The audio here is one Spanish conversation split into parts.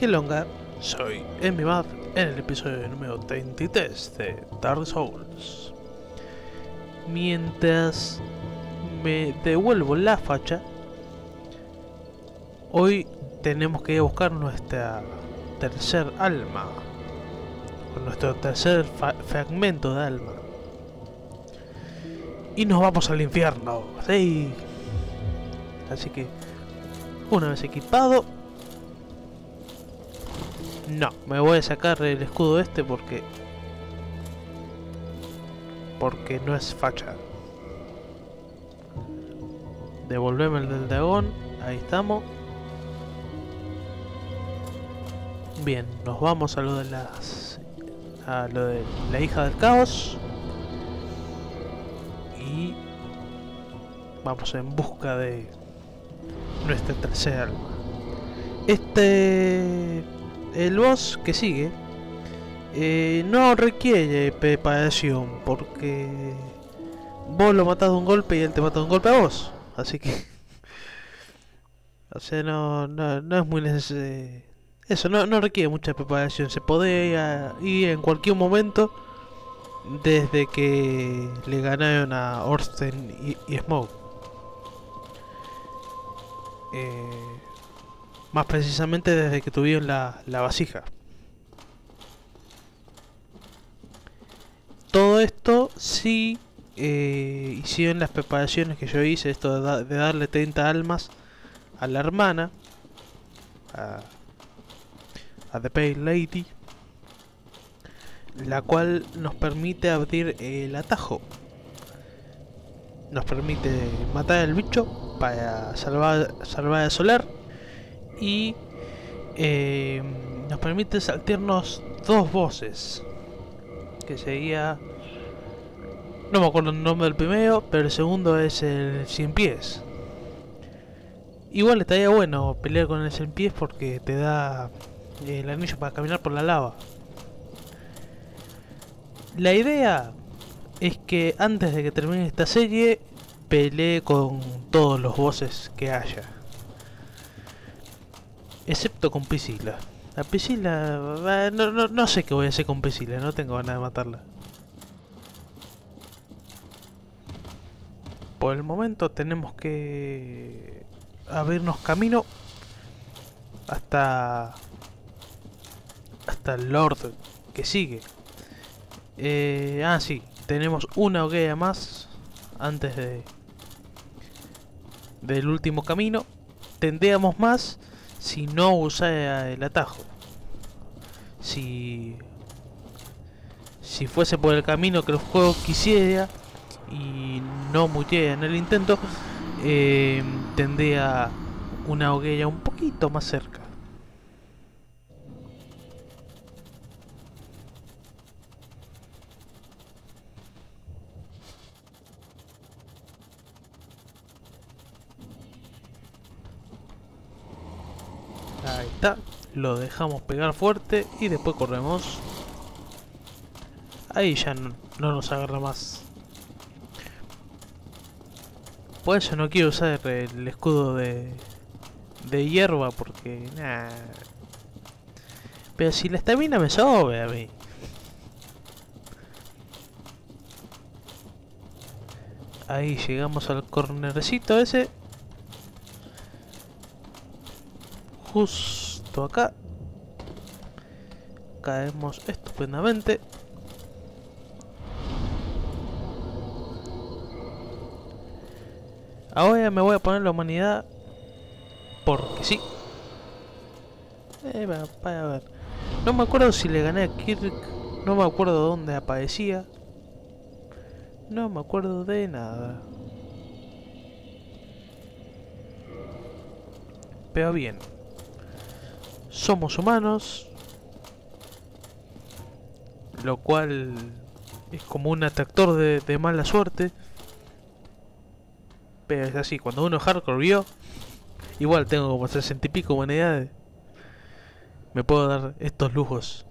¿Qué longa? Soy Emimad en el episodio número 33 de Dark Souls. Mientras me devuelvo la facha, hoy tenemos que ir a buscar nuestra tercer alma, nuestro tercer fragmento de alma. Y nos vamos al infierno, ¿sí? Así que, una vez equipado, no, me voy a sacar el escudo este porque... Porque no es facha. Devolveme el del dragón. Ahí estamos. Bien, nos vamos a lo de las... A lo de la hija del caos. Y... Vamos en busca de... Nuestra tercera alma. Este el boss que sigue eh, no requiere preparación porque vos lo matás de un golpe y él te mata de un golpe a vos. Así que... o sea, no, no, es muy necesario... Eso, no, no requiere mucha preparación. Se puede ir en cualquier momento desde que le ganaron a Orsten y, y Smoke. Eh, más precisamente desde que tuvieron la, vasija. Todo esto sí eh, hicieron las preparaciones que yo hice, esto de, darle 30 almas a la hermana, a, The Pale Lady, la cual nos permite abrir el atajo. Nos permite matar al bicho para salvar, salvar el solar y eh, nos permite saltarnos dos voces que sería no me acuerdo el nombre del primero pero el segundo es el 100 pies. Igual estaría bueno pelear con el 100 pies porque te da eh, el anillo para caminar por la lava. La idea es que antes de que termine esta serie pelee con todos los bosses que haya Con Piscila. La Piscila... No, no, no sé qué voy a hacer con Piscila, no tengo ganas de matarla. Por el momento tenemos que abrirnos camino hasta hasta el Lord que sigue. Eh, ah, sí, tenemos una hoguera más antes de del último camino. Tendríamos más si no usa el atajo. Si si fuese por el camino que el juego quisiera y no muriera en el intento, eh, tendría una hoguera un poquito más cerca. Lo dejamos pegar fuerte y después corremos. Ahí ya no, nos agarra más. Por eso no quiero usar el escudo de, de hierba porque... Pero si la estamina me sobe a mí. Ahí llegamos al cornercito ese. justo acá. Caemos estupendamente. Ahora me voy a poner la humanidad porque sí. Eh, para ver. No me acuerdo si le gané a Kirk. No me acuerdo dónde aparecía. No me acuerdo de nada. Pero bien somos humanos, lo cual es como un atractor de, mala suerte. Pero es así, cuando uno hardcore vio, igual tengo como 60 y pico humanidades. Me puedo dar estos lujos.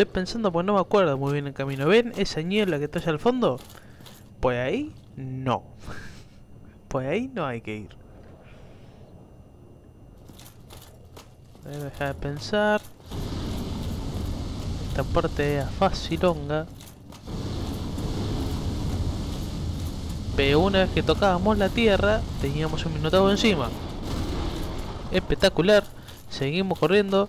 Estoy pensando pues no me acuerdo muy bien el camino. ¿Ven esa niebla que está allá al fondo? Pues ahí no. Pues ahí no hay que ir. Voy a dejar de pensar. Esta parte era facilonga. Pero una vez que tocábamos la tierra, teníamos un minotauro encima. Espectacular. Seguimos corriendo.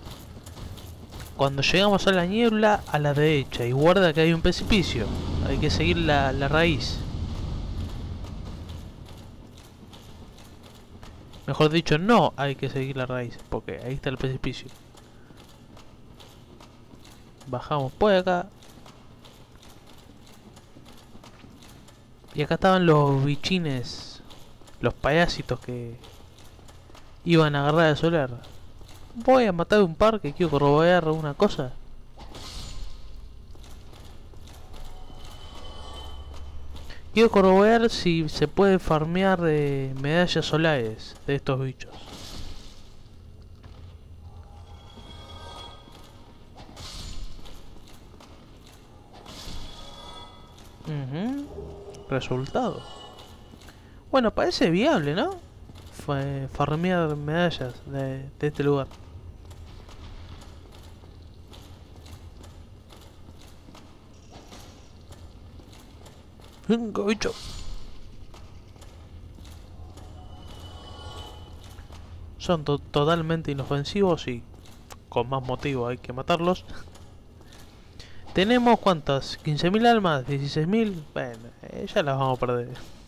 Cuando llegamos a la niebla, a la derecha. Y guarda que hay un precipicio. Hay que seguir la, la raíz. Mejor dicho, no hay que seguir la raíz. Porque ahí está el precipicio. Bajamos por acá. Y acá estaban los bichines. Los payasitos que iban a agarrar el solar. Voy a matar un par que quiero corroborar una cosa. Quiero corroborar si se puede farmear de medallas solares de estos bichos. Uh Resultado. Bueno, parece viable, ¿no? Farmear medallas de este lugar. Son to totalmente inofensivos y con más motivo hay que matarlos. Tenemos cuántas? 15.000 almas, 16.000. Bueno, eh, ya las vamos a perder.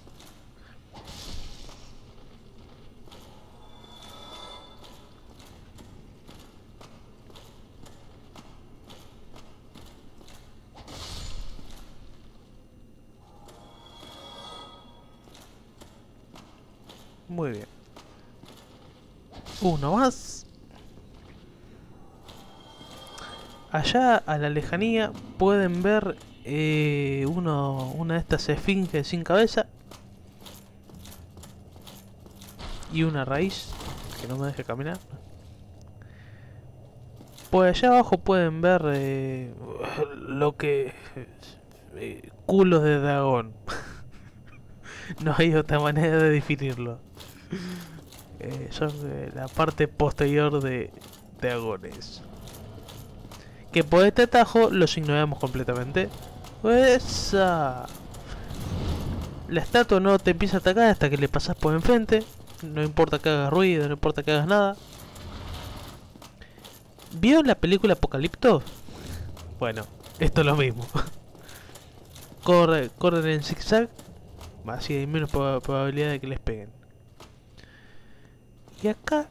Muy bien. Uno más. Allá a la lejanía pueden ver eh, uno, una de estas esfinges sin cabeza. Y una raíz que no me deje caminar. Pues allá abajo pueden ver eh, lo que... Eh, culos de dragón. no hay otra manera de definirlo. Eh, son la parte posterior de dragones. Que por este atajo los ignoramos completamente. Esa. La estatua no te empieza a atacar hasta que le pasas por enfrente. No importa que hagas ruido, no importa que hagas nada. ¿Vio la película Apocalipto? Bueno, esto es lo mismo. corre, corren en zigzag. Así hay menos probabilidad de que les peguen. Y acá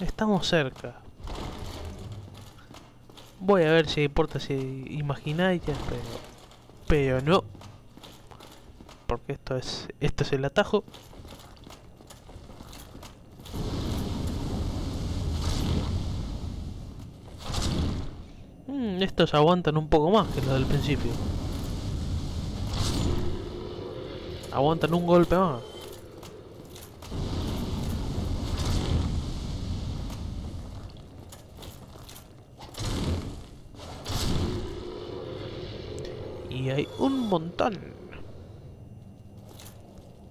estamos cerca. Voy a ver si importa si imagináis, pero, pero no. Porque esto es esto es el atajo. Mm, estos aguantan un poco más que los del principio. Aguantan un golpe más. Y hay un montón.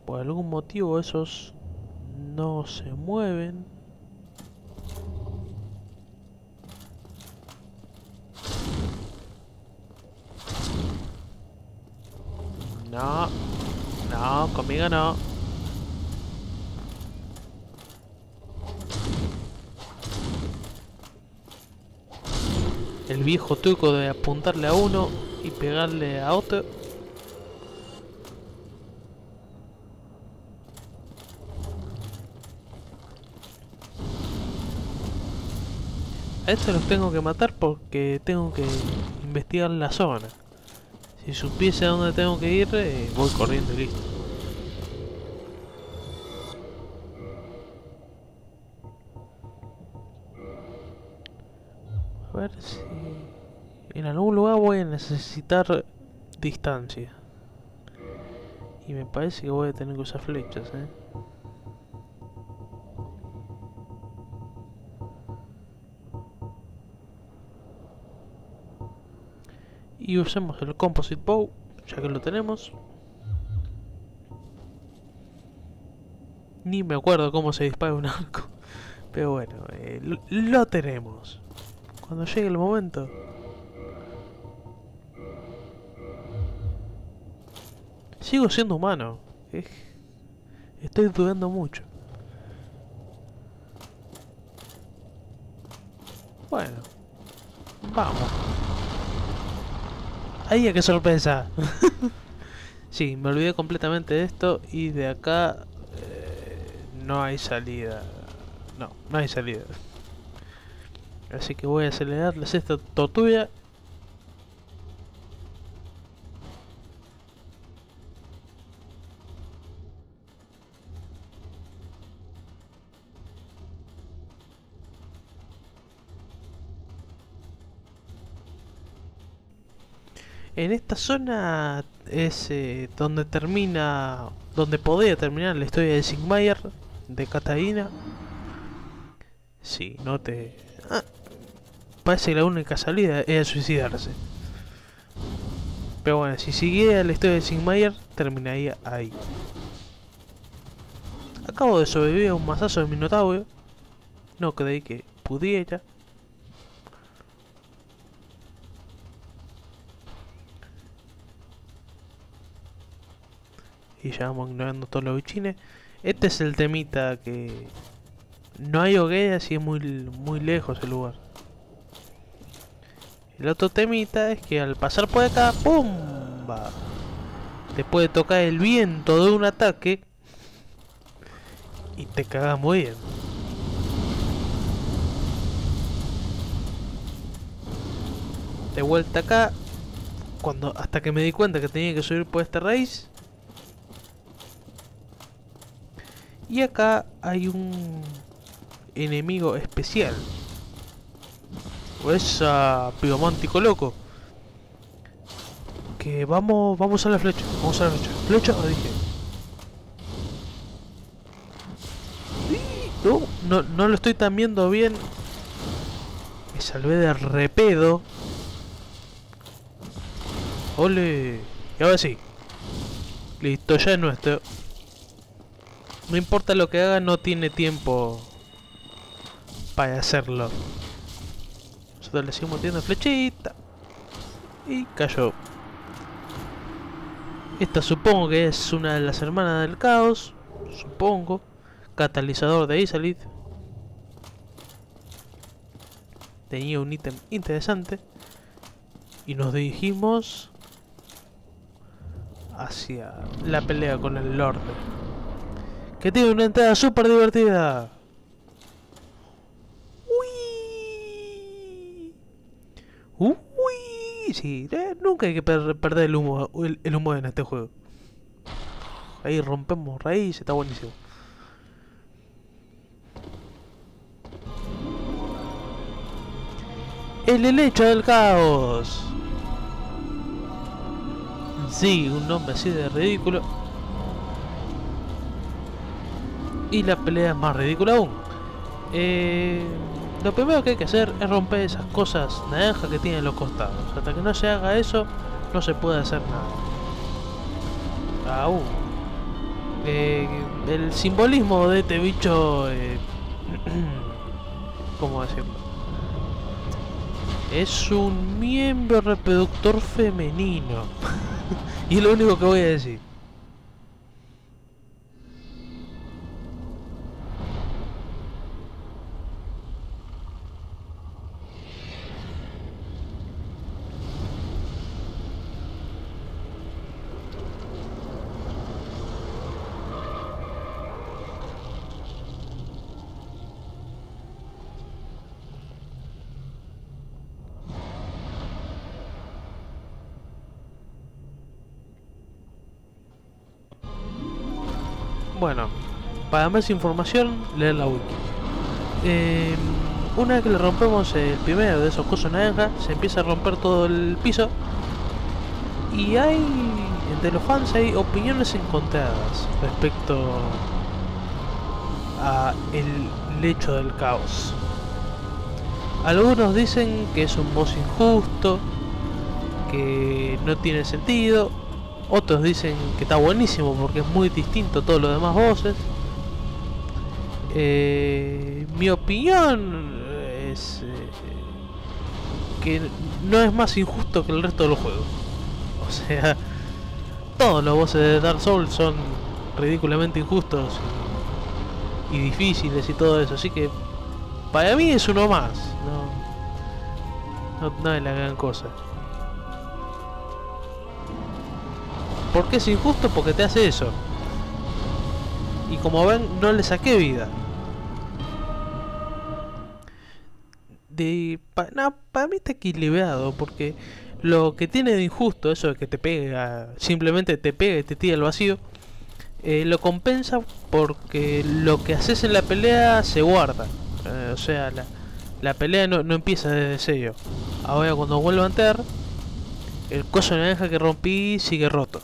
Por algún motivo esos no se mueven. No, no, conmigo no. El viejo truco de apuntarle a uno y pegarle a otro. A estos los tengo que matar porque tengo que investigar la zona. Si supiese a dónde tengo que ir, eh, voy corriendo y listo. A ver si... En algún lugar voy a necesitar distancia. Y me parece que voy a tener que usar flechas, ¿eh? Y usemos el Composite Bow, ya que lo tenemos. Ni me acuerdo cómo se dispara un arco. Pero bueno, eh, lo, lo tenemos. Cuando llegue el momento. Sigo siendo humano. Estoy dudando mucho. Bueno. Vamos. ¡Ay, qué sorpresa! sí, me olvidé completamente de esto y de acá eh, no hay salida. No, no hay salida. Así que voy a acelerarles esta tortuga En esta zona es eh, donde termina, donde podía terminar la historia de Sigmayer, de Catalina. Sí, no te... Ah, parece que la única salida era suicidarse. Pero bueno, si siguiera la historia de Sigmayer, terminaría ahí. Acabo de sobrevivir a un masazo de Minotauro. No creí que pudiera. Y ya vamos ignorando todos los bichines. Este es el temita que no hay hogueras y es muy, muy lejos el lugar. El otro temita es que al pasar por acá, ¡pumba! Te puede tocar el viento de un ataque y te cagas muy bien. De vuelta acá, cuando hasta que me di cuenta que tenía que subir por esta raíz, Y acá hay un enemigo especial. O esa piromántico loco. Que vamos, vamos a la flecha, vamos a la flecha. Flecha, dije. No, no, no lo estoy tan viendo bien. Me salvé de repedo. Ole. Y ahora sí. Listo, ya es nuestro. No importa lo que haga, no tiene tiempo para hacerlo. Nosotros le seguimos tirando flechita. Y cayó. Esta supongo que es una de las hermanas del caos. Supongo. Catalizador de Isalith. Tenía un ítem interesante. Y nos dirigimos hacia la pelea con el Lord que tiene una entrada súper divertida. Uy. Uy. Sí, eh, nunca hay que perder el humo, el, humo en este juego. Ahí rompemos raíz, está buenísimo. El helecho del caos. Sí, un nombre así de ridículo y la pelea es más ridícula aún. Eh, lo primero que hay que hacer es romper esas cosas naranjas que tienen los costados. Hasta que no se haga eso, no se puede hacer nada. Aún. Eh, el simbolismo de este bicho... Eh, ¿Cómo? Es un miembro reproductor femenino. y es lo único que voy a decir. Bueno, para más información, leer la wiki. Em, una vez que le rompemos el primero de esos cosas naranja, se empieza a romper todo el piso. Y hay, entre los fans hay opiniones encontradas respecto a el lecho del caos. Algunos dicen que es un boss injusto, que no tiene sentido. Otros dicen que está buenísimo porque es muy distinto a todos los demás voces. Eh, mi opinión es eh, que no es más injusto que el resto de los juegos. O sea, todos los voces de Dark Souls son ridículamente injustos y, difíciles y todo eso. Así que para mí es uno más. No, no, es la gran cosa. ¿Por qué es injusto? Porque te hace eso. Y como ven, no le saqué vida. De, para mí está equilibrado porque lo que tiene de injusto, eso de que te pega, simplemente te pega y te tira al vacío, eh, lo compensa porque lo que haces en la pelea se guarda. Eh, o sea, la, pelea no, empieza desde sello. Ahora cuando vuelvo a entrar, el coso naranja que rompí sigue roto.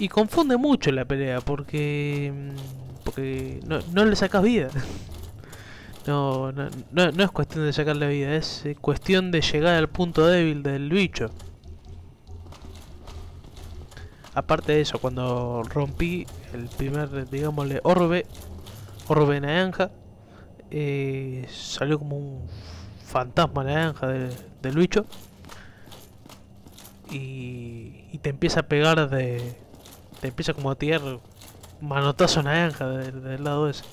Y confunde mucho la pelea porque mm, porque no, no le sacas vida. No, no, no, es cuestión de sacarle vida, es eh, cuestión de llegar al punto débil del bicho. Aparte de eso, cuando rompí el primer, digámosle, orbe, orbe naranja, eh, salió como un fantasma naranja del bicho. Y, y, te empieza a pegar de... Te empieza como a tirar manotazo naranja del lado ese.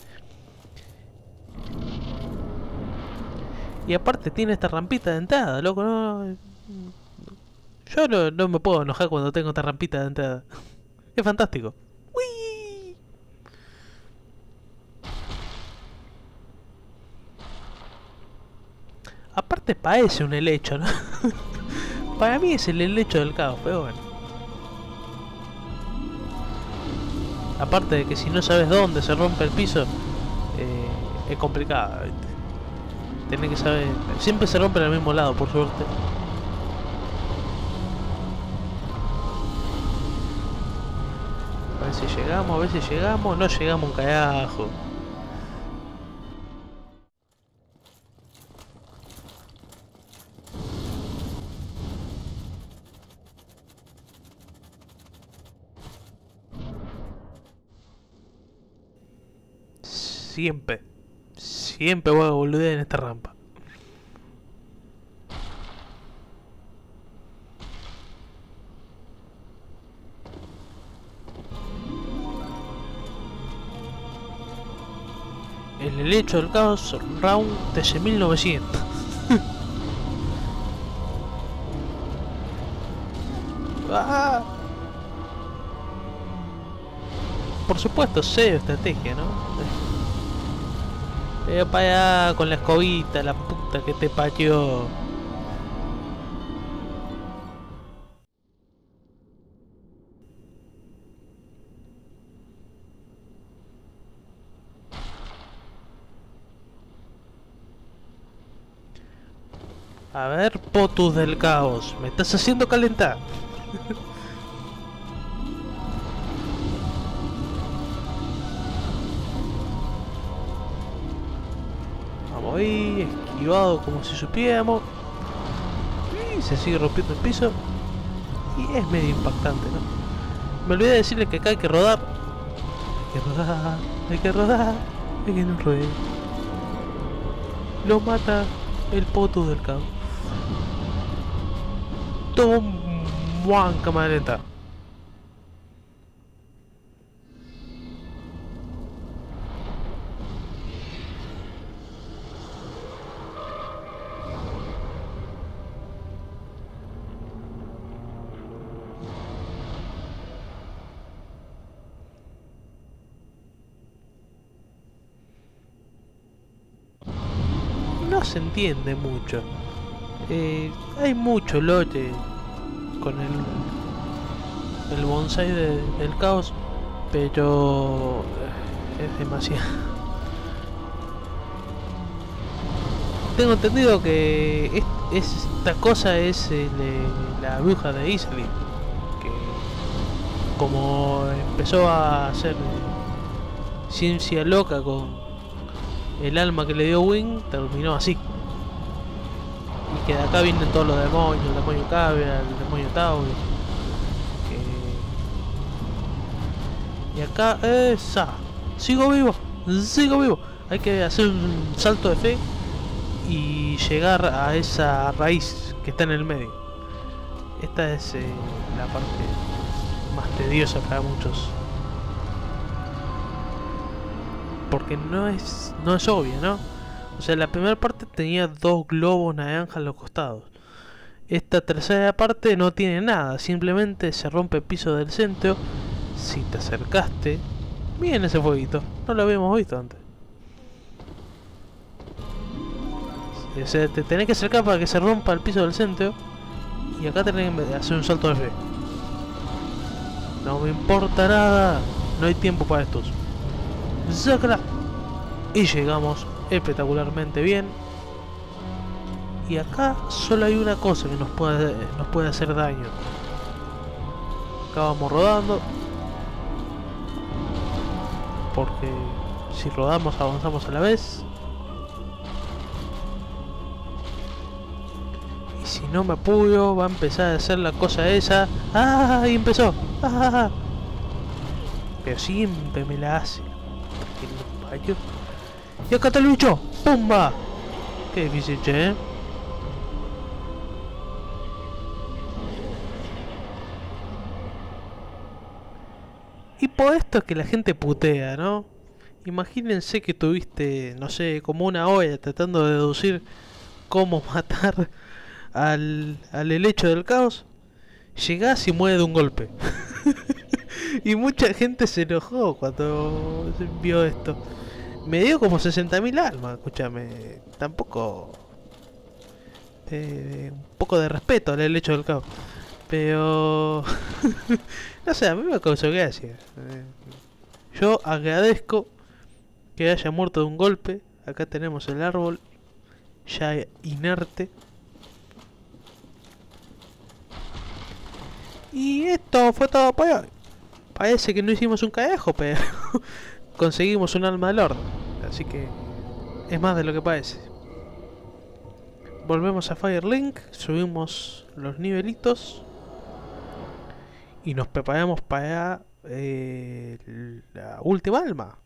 Y aparte tiene esta rampita de entrada, loco, no... Yo no, me puedo enojar cuando tengo esta rampita de entrada. Es fantástico. Aparte parece un helecho, ¿no? Para mí es el helecho del caos, pero bueno. Aparte de que si no sabes dónde se rompe el piso, eh, es complicado. Tiene que saber. Siempre se rompe en el mismo lado, por suerte. A ver si llegamos, a ver si llegamos. No llegamos un carajo. Siempre. Siempre voy a volver en esta rampa. El helecho del caos round desde 1900. ah. Por supuesto, sé estrategia, ¿no? Pero para allá con la escobita, la puta que te parió. A ver, potus del caos, me estás haciendo calentar. ahí, esquivado como si supiéramos. Y se sigue rompiendo el piso. Y es medio impactante, ¿no? Me olvidé de decirle que acá hay que rodar. Hay que rodar, hay que rodar, hay que no ruede. Lo mata el poto del cabo. Tom Juan. Entiende mucho. Eh, hay mucho lote con el, el bonsai del caos, pero es demasiado. Tengo entendido que esta cosa es la bruja de Isley, que como empezó a hacer ciencia loca con el alma que le dio Wing terminó así. Y que de acá vienen todos los demonios, el demonio Cabra, el demonio Tauri. Y acá, esa. Sigo vivo, sigo vivo. Hay que hacer un salto de fe y llegar a esa raíz que está en el medio. Esta es eh, la parte más tediosa para muchos. Porque no es, no es obvio, ¿no? O sea, la primera parte tenía dos globos naranjas a los costados. Esta tercera parte no tiene nada, simplemente se rompe el piso del centro. Si te acercaste, miren ese fueguito, no lo habíamos visto antes. Te tenés que acercar para que se rompa el piso del centro. Y acá tenés que hacer un salto de fe. No me importa nada, no hay tiempo para estos. ¡Sácala! Y llegamos espectacularmente bien. Y acá solo hay una cosa que nos puede, nos puede hacer daño. Acá vamos rodando. Porque si rodamos avanzamos a la vez. Y si no me apuro va a empezar a hacer la cosa esa. ¡Ah! Y empezó. ¡Ah! Pero siempre me la hace. Y acá está el bicho. ¡Pumba! Qué difícil, che. Y por esto es que la gente putea, ¿no? Imagínense que tuviste, no sé, como una olla tratando de deducir cómo matar al, al helecho del caos. Llegás y muere de un golpe. y mucha gente se enojó cuando vio esto. Me dio como 60.000 almas, escúchame. Tampoco... Eh, un poco de respeto al helecho del caos. Pero... no sé, a mí me causó gracia. Yo agradezco que haya muerto de un golpe. Acá tenemos el árbol ya inerte. Y esto fue todo por. Parece que no hicimos un carajo, pero conseguimos un alma del orden. Así que es más de lo que parece. Volvemos a Firelink, subimos los nivelitos y nos preparamos para eh, la última alma.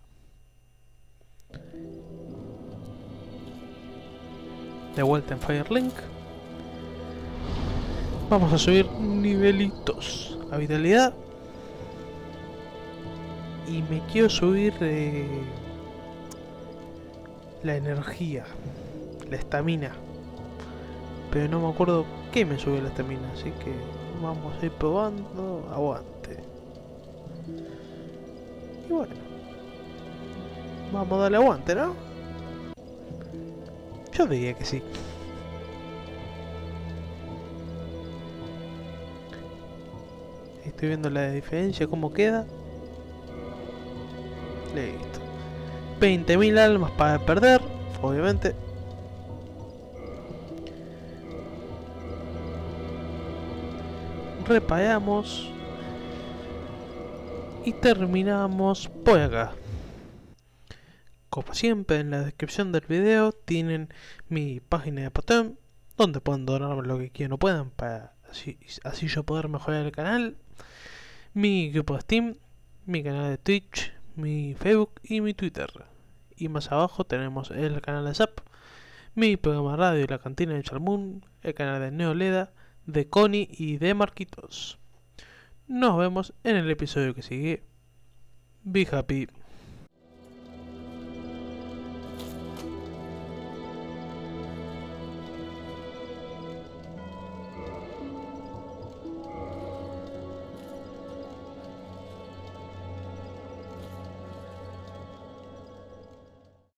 De vuelta en Firelink. Vamos a subir nivelitos. Vitalidad. Y me quiero subir la energía. La estamina. Pero no me acuerdo qué me sube la estamina. Así que vamos a ir probando. Aguante. Y bueno. Vamos a darle aguante, ¿no? Yo diría que sí. Estoy viendo la diferencia, cómo queda. Listo. 20.000 almas para perder, obviamente. Reparamos. Y terminamos por acá. Como siempre, en la descripción del video tienen mi página de Patreon, donde pueden donarme lo que quieran o puedan para así yo poder mejorar el canal. Mi grupo de Steam, mi canal de Twitch, mi Facebook y mi Twitter. Y más abajo tenemos el canal de SAP, mi programa radio y la cantina de Chalmún, el canal de Neoleda, de Connie y de Marquitos. Nos vemos en el episodio que sigue. Be happy.